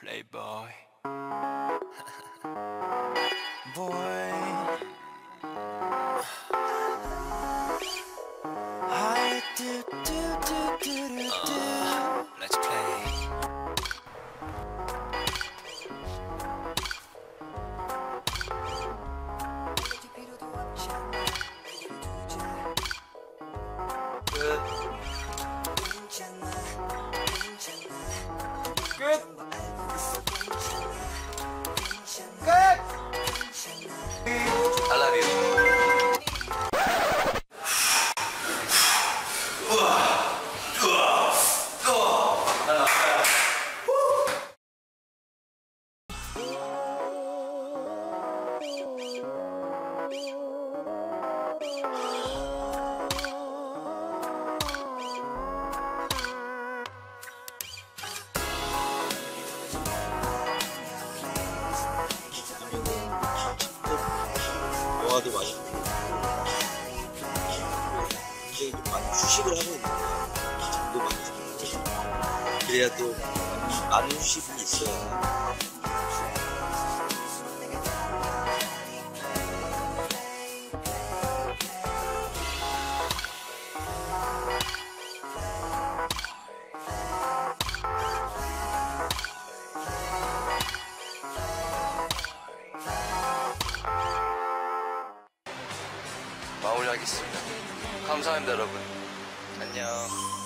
Playboy. 영화도 많이 보고 굉장히 좀 많이 휴식을 하고 있는 거야 잠도 많이 자고. 그래야 또 많은 휴식이 있어야 마무리하겠습니다. 감사합니다, 여러분. 안녕.